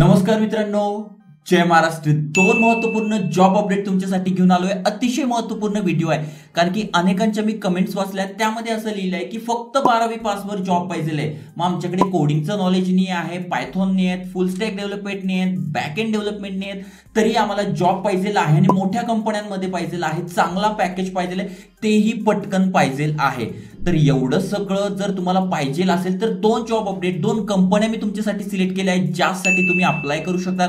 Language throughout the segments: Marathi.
नमस्कार मित्रांनो. जय महाराष्ट्र. दोन महत्त्वपूर्ण जॉब अपडेट तुमच्यासाठी घेऊन आलोय. अतिशय महत्त्वपूर्ण व्हिडिओ आहे. कारण की अनेकांच्या मी कमेंट्स वाचल्या. त्यामध्ये असं लिहिलंय की फक्त बारावी पासवर जॉब पाहिजे मग आमच्याकडे कोडिंगचं नॉलेज नाही आहे पायथॉन नाही आहेत फुल स्टॅक डेव्हलपमेंट नाही आहेत बॅक एंड डेव्हलपमेंट नाही आहेत. तरी आम्हाला जॉब पाहिजे आहे आणि मोठ्या कंपन्यांमध्ये पाहिजे आहे. चांगला पॅकेज पाहिजे तेही पटकन पाहिजे आहे. तर एवढं सगळं जर तुम्हाला पाहिजे असेल तर दोन जॉब अपडेट दोन कंपन्या मी तुमच्यासाठी सिलेक्ट केल्या आहेत ज्यासाठी तुम्ही अप्लाय करू शकता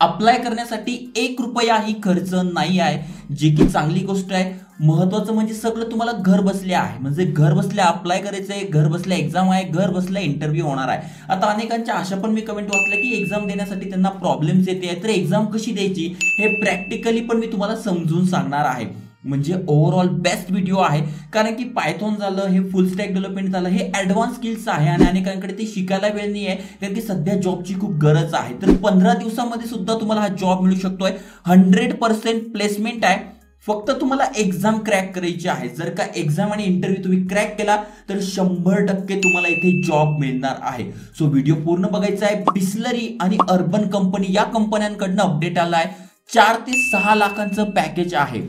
अप्लाय करण्यासाठी एक रुपयाही खर्च नाही आहे जी की चांगली गोष्ट आहे. महत्वाचं म्हणजे सगळं तुम्हाला घर बसल्या आहे. म्हणजे घर बसल्या अप्लाय करायचं आहे घर बसल्या एक्झाम आहे घर बसल्या इंटरव्ह्यू होणार आहे. आता अनेकांच्या अशा पण मी कमेंट वाचल्या की एक्झाम देण्यासाठी त्यांना प्रॉब्लेम्स येते तर एक्झाम कशी द्यायची हे प्रॅक्टिकली पण मी तुम्हाला समजून सांगणार आहे. म्हणजे ओव्हरऑल बेस्ट व्हिडिओ आहे. कारण की पायथॉन झालं हे फुल स्टॅक डेव्हलपमेंट झालं हे ऍडव्हान्स स्किल्स आहे आणि अनेकांकडे ते शिकायला वेळ नाही आहे कारण की सध्या जॉबची खूप गरज आहे. तर पंधरा दिवसामध्ये सुद्धा तुम्हाला हा जॉब मिळू शकतोय. हंड्रेड पर्सेंट प्लेसमेंट आहे. फक्त तुम्हाला एक्झाम क्रॅक करायची आहे. जर का एक्झाम आणि इंटरव्ह्यू तुम्ही क्रॅक केला तर शंभर टक्के तुम्हाला इथे जॉब मिळणार आहे. सो व्हिडिओ पूर्ण बघायचा आहे. बिस्लरी आणि अर्बन कंपनी या कंपन्यांकडनं अपडेट आला आहे चार ते सहा लाखांचं पॅकेज आहे.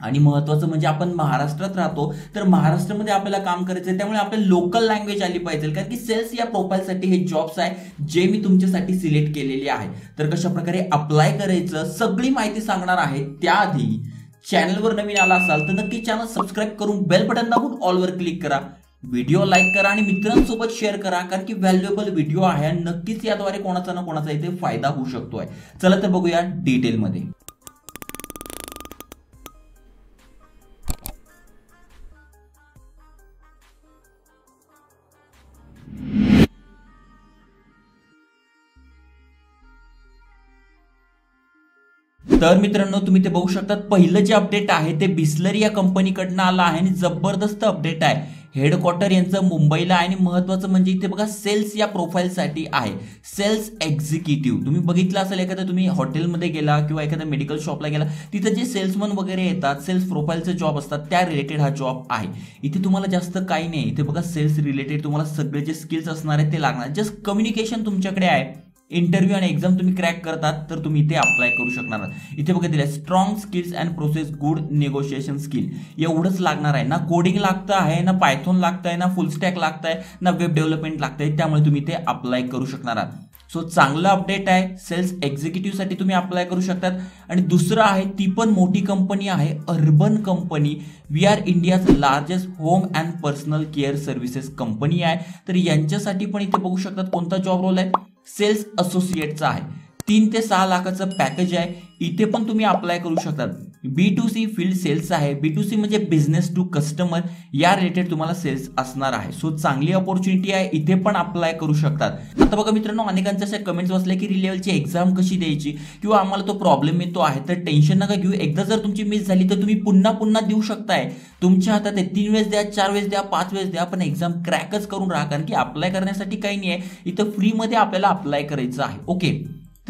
आणि महत्वाचं म्हणजे आपण महाराष्ट्रात राहतो तर महाराष्ट्रामध्ये आपल्याला काम करायचं आहे त्यामुळे आपल्याला लोकल लँग्वेज आली पाहिजे. कारण की सेल्स या प्रोफाईलसाठी हे जॉब्स आहे जे मी तुमच्यासाठी सिलेक्ट केलेले आहे. तर कशा प्रकारे अप्लाय करायचं सगळी माहिती सांगणार आहे. त्याआधी चॅनलवर नवीन आला असाल तर नक्की चॅनल सबस्क्राईब करून बेल बटन दाबून ऑलवर क्लिक करा. व्हिडिओ लाईक करा आणि मित्रांसोबत शेअर करा कारण की व्हॅल्युएबल व्हिडिओ आहे आणि नक्कीच याद्वारे कोणाचा ना कोणाचा इथे फायदा होऊ शकतोय. चला तर बघूया डिटेलमध्ये तर मित्रांनो तुम्ही ते बघू शकता पहिलं जे अपडेट आहे ते बिस्लरी या कंपनीकडनं आलं आहे आणि जबरदस्त अपडेट आहे. हेडक्वार्टर यांचं मुंबईला आणि महत्वाचं म्हणजे इथे बघा सेल्स या प्रोफाईलसाठी आहे. सेल्स एक्झिक्युटिव्ह तुम्ही बघितलं असेल एखाद्या तुम्ही हॉटेलमध्ये गेला किंवा एखाद्या मेडिकल शॉपला गेला तिथं जे सेल्समन वगैरे येतात सेल्स प्रोफाईलचे जॉब असतात त्या रिलेटेड हा जॉब आहे. इथे तुम्हाला जास्त काही नाही. इथे बघा सेल्स रिलेटेड तुम्हाला सगळे जे स्किल्स असणार आहेत ते लागणार जस्ट कम्युनिकेशन तुमच्याकडे आहे. इंटरव्ह्यू आणि एक्झाम तुम्ही क्रॅक करतात तर तुम्ही इथे अप्लाय करू शकणार इथे बघा दिलं strong skills and process good negotiation skill एवढंच लागणार आहे ना? कोडिंग लागतं आहे ना? पायथॉन लागतं आहे ना? फुल स्टॅक लागतं आहे ना? वेब डेव्हलपमेंट लागतं आहे? त्यामुळे तुम्ही ते अप्लाय करू शकणार आहात. सो चांगलं अपडेट आहे. सेल्स एक्झिक्युटिव्हसाठी तुम्ही अप्लाय करू शकतात. आणि दुसरं आहे ती पण मोठी कंपनी आहे Urban company we are India's largest home and personal care services company आहे. तर यांच्यासाठी पण इथे बघू शकतात कोणता जॉब रोल आहे? सेल्स असोसिएटचा आहे. तीन ते सहा लाखाचं पॅकेज आहे. इथे पण तुम्ही अप्लाय करू शकतात. B to C field sales आहे. बी टू सी म्हणजे बिझनेस टू कस्टमर या रिलेटेड तुम्हाला सेल्स असणार आहे. सो चांगली ऑपॉर्च्युनिटी आहे. इथे पण अप्लाय करू शकतात. आता बघा मित्रांनो अनेकांच्या अशा कमेंट्स वाचल्या की रिलेवलची एक्झाम कशी द्यायची किंवा आम्हाला तो प्रॉब्लेम येतो आहे तर टेन्शन नका घेऊ. एकदा जर तुमची मिस झाली तर तुम्ही पुन्हा पुन्हा देऊ शकताय. तुमच्या हातात आहे तीन वेळेस द्या चार वेळेस द्या पाच वेळेस द्या पण एक्झाम क्रॅकच करून राहा कारण की अप्लाय करण्यासाठी काही नाही आहे. इथं फ्रीमध्ये आपल्याला अप्लाय करायचं आहे. ओके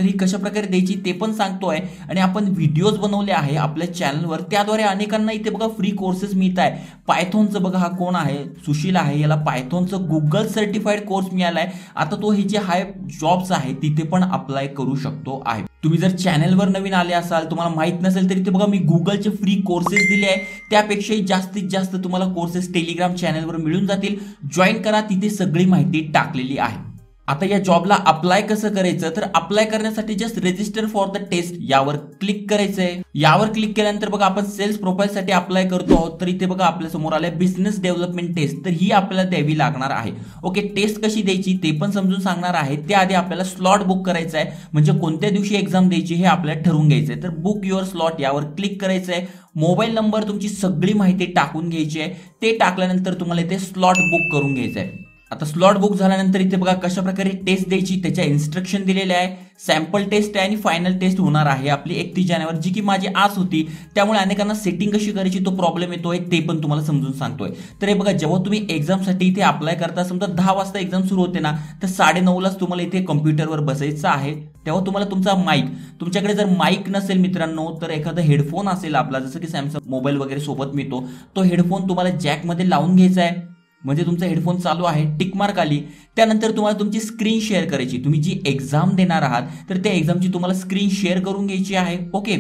तर ही कशा प्रकारे द्यायची ते पण सांगतोय. आणि आपण व्हिडिओज बनवले आहे आपल्या चॅनलवर त्याद्वारे अनेकांना इथे बघा फ्री कोर्सेस मिळत आहे पायथॉनचं बघा हा कोण आहे? सुशील आहे. याला पायथॉनचं गुगल सर्टिफाईड कोर्स मिळाला आहे आता तो हे जे हाय जॉब्स आहे तिथे पण अप्लाय करू शकतो आहे. तुम्ही जर चॅनलवर नवीन आले असाल तुम्हाला माहीत नसेल तर इथे बघा मी गुगलचे फ्री कोर्सेस दिले आहे त्यापेक्षाही जास्तीत जास्त तुम्हाला कोर्सेस टेलिग्राम चॅनलवर मिळून जातील. जॉईन करा तिथे सगळी माहिती टाकलेली आहे. आता या जॉबला अप्लाय कसं करायचं? तर अप्लाय करण्यासाठी just register for the test यावर क्लिक करायचंय. यावर क्लिक केल्यानंतर बघा आपण सेल्स प्रोफाईल साठी अप्लाय करतो आहोत तर इथे बघा आपल्यासमोर आलंय बिझनेस डेव्हलपमेंट टेस्ट तर ही आपल्याला द्यावी लागणार आहे. ओके टेस्ट कशी द्यायची ते पण समजून सांगणार आहे. त्याआधी आपल्याला स्लॉट बुक करायचं आहे म्हणजे कोणत्या दिवशी एक्झाम द्यायची हे आपल्याला ठरवून घ्यायचंय. तर बुक युअर स्लॉट यावर क्लिक करायचंय. मोबाईल नंबर तुमची सगळी माहिती टाकून घ्यायची आहे. ते टाकल्यानंतर तुम्हाला इथे स्लॉट बुक करून घ्यायचं आहे आता स्लॉट बुक झाल्यानंतर इथे बघा कशा प्रकारे टेस्ट द्यायची त्याच्या इन्स्ट्रक्शन दिलेले आहे. सॅम्पल टेस्ट आहे आणि फायनल टेस्ट होणार आहे आपली एकतीस जानेवारी जी की माझी आज होती. त्यामुळे अनेकांना सेटिंग कशी करायची तो प्रॉब्लेम येतोय ते पण तुम्हाला समजून सांगतोय. तर हे बघा जेव्हा तुम्ही एक्झामसाठी इथे अप्लाय करता समजा दहा वाजता एक्झाम सुरू होते ना तर साडे नऊलाच तुम्हाला इथे कम्प्युटरवर बसायचं आहे. तेव्हा तुम्हाला तुमचा माईक तुमच्याकडे जर माईक नसेल मित्रांनो तर एखादा हेडफोन असेल आपला जसं की सॅमसंग मोबाईल वगैरे सोबत मिळतो तो हेडफोन तुम्हाला जॅकमध्ये लावून घ्यायचा आहे. म्हणजे तुमचा हेडफोन चालू आहे टिक मार्क आली त्यानंतर तुम्हाला तुमची स्क्रीन शेअर करायची. तुम्ही जी एक्झाम देणार आहात तर त्या एक्झामची तुम्हाला स्क्रीन शेअर करून घ्यायची आहे. ओके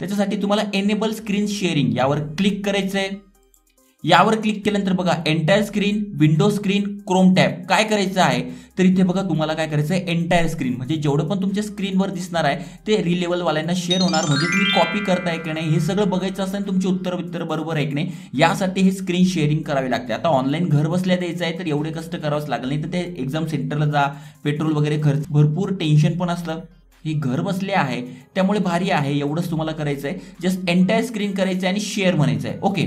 त्याच्यासाठी तुम्हाला एनेबल स्क्रीन शेअरिंग यावर क्लिक करायचं आहे यावर क्लिक केल्यानंतर बघा entire screen window screen Chrome tab काय करायचं आहे? तर इथे बघा तुम्हाला काय करायचं आहे एंटायर स्क्रीन म्हणजे जेवढं पण तुमच्या स्क्रीनवर दिसणार आहे ते रिलेवलवाल्यांना शेअर होणार. म्हणजे तुम्ही कॉपी करताय की नाही हे सगळं बघायचं असेल तुमची उत्तर उत्तर बरोबर आहे की नाही यासाठी हे स्क्रीन शेअरिंग करावी लागते. आता ऑनलाईन घर बसल्या द्यायचं आहे तर एवढे कष्ट करावंच लागलं नाही. तर ते एक्झाम सेंटरला जा पेट्रोल वगैरे खर्च भरपूर टेन्शन पण असलं. ही घर बसले आहे त्यामुळे भारी आहे एवढंच तुम्हाला करायचं आहे जस्ट एंटायर स्क्रीन करायचं आहे आणि शेअर म्हणायचं आहे ओके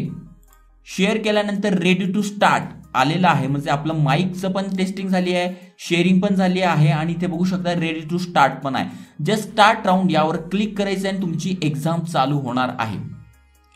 शेअर केल्यानंतर रेडी टू स्टार्ट आलेलं आहे. म्हणजे आपलं माईकचं पण टेस्टिंग झाली आहे शेअरिंग पण झाली आहे आणि इथे बघू शकता रेडी टू स्टार्ट पण आहे. जस्ट स्टार्ट राऊंड यावर क्लिक करायचं आणि तुमची एक्झाम चालू होणार आहे.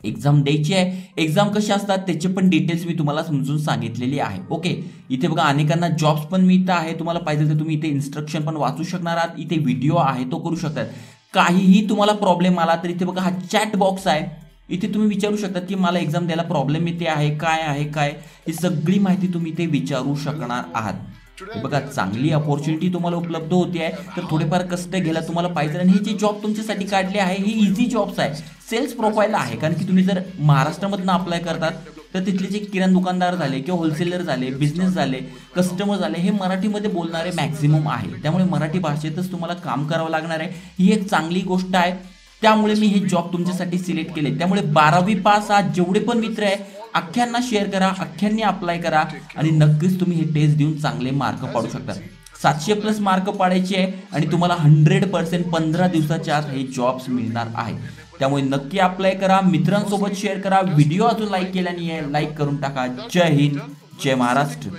एक्झाम द्यायची आहे. एक्झाम कशी असतात त्याचे पण डिटेल्स मी तुम्हाला समजून सांगितलेली आहे. ओके इथे बघा अनेकांना जॉब्स पण मिळत आहे. तुम्हाला पाहिजे तर तुम्ही इथे इन्स्ट्रक्शन पण वाचू शकणार आहात. इथे व्हिडिओ आहे तो करू शकतात. काहीही तुम्हाला प्रॉब्लेम आला तर इथे बघा हा चॅट बॉक्स आहे. इथे तुम्ही विचारू शकता की मला एक्झाम द्यायला प्रॉब्लेम येते आहे काय आहे काय? ही सगळी माहिती तुम्ही इथे विचारू शकणार आहात. बघा चांगली अपॉर्च्युनिटी तुम्हाला उपलब्ध होते आहे. तर थोडेफार कष्ट घ्यायला तुम्हाला पाहिजे आणि हे जे जॉब तुमच्यासाठी काढले आहे हे इझी जॉब्स आहे. सेल्स प्रोफाईल आहे कारण की तुम्ही जर महाराष्ट्रामधनं अप्लाय करतात तर तिथले जे किराण दुकानदार झाले किंवा होलसेलर झाले बिझनेस झाले कस्टमर झाले हे मराठीमध्ये बोलणारे मॅक्झिमम आहे. त्यामुळे मराठी भाषेतच तुम्हाला काम करावं लागणार आहे. ही एक चांगली गोष्ट आहे. त्यामुळे मी हे जॉब तुमच्यासाठी सिलेक्ट केले. त्यामुळे बारावी पास आज जेवढे पण मित्र आहे अख्ख्यांना शेअर करा अख्ख्यांनी अप्लाय करा आणि नक्कीच तुम्ही हे टेस्ट देऊन चांगले मार्क पाडू शकता. सातशे प्लस मार्क पाडायचे आहे आणि तुम्हाला हंड्रेड पर्सेंट पंधरा दिवसाच्या आत हे जॉब्स मिळणार आहे. त्यामुळे नक्की अप्लाय करा मित्रांसोबत शेअर करा व्हिडिओ अजून लाईक केल्याने लाईक करून टाका. जय हिंद जय महाराष्ट्र.